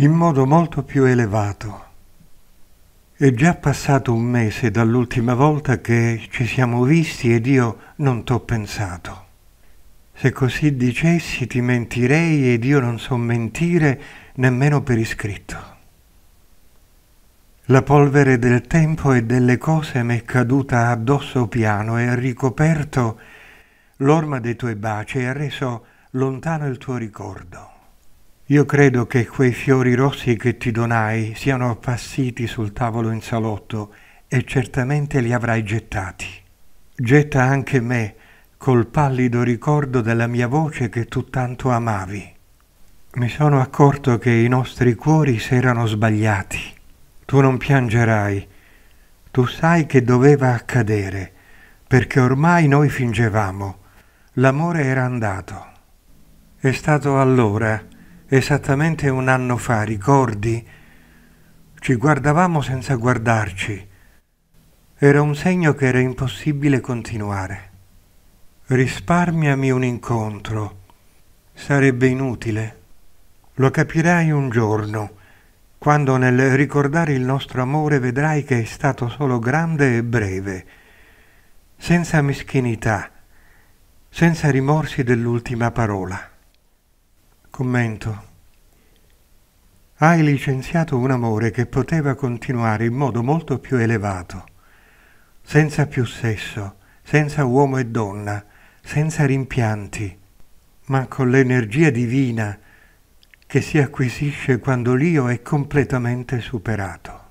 in modo molto più elevato. È già passato un mese dall'ultima volta che ci siamo visti ed io non t'ho pensato. Se così dicessi ti mentirei ed io non so mentire nemmeno per iscritto. La polvere del tempo e delle cose m'è caduta addosso piano e ha ricoperto l'orma dei tuoi baci e ha reso lontano il tuo ricordo. Io credo che quei fiori rossi che ti donai siano appassiti sul tavolo in salotto e certamente li avrai gettati. Getta anche me col pallido ricordo della mia voce che tu tanto amavi. Mi sono accorto che i nostri cuori s'erano sbagliati tu non piangerai, tu sai che doveva accadere, perché ormai noi fingevamo, l'amore era andato. È stato allora, esattamente un anno fa, ricordi? Ci guardavamo senza guardarci. Era un segno che era impossibile continuare. Risparmiami un incontro. Sarebbe inutile. Lo capirai un giorno quando nel ricordare il nostro amore vedrai che è stato solo grande e breve, senza meschinità, senza rimorsi dell'ultima parola. Commento. Hai licenziato un amore che poteva continuare in modo molto più elevato, senza più sesso, senza uomo e donna, senza rimpianti, ma con l'energia divina che si acquisisce quando l'io è completamente superato.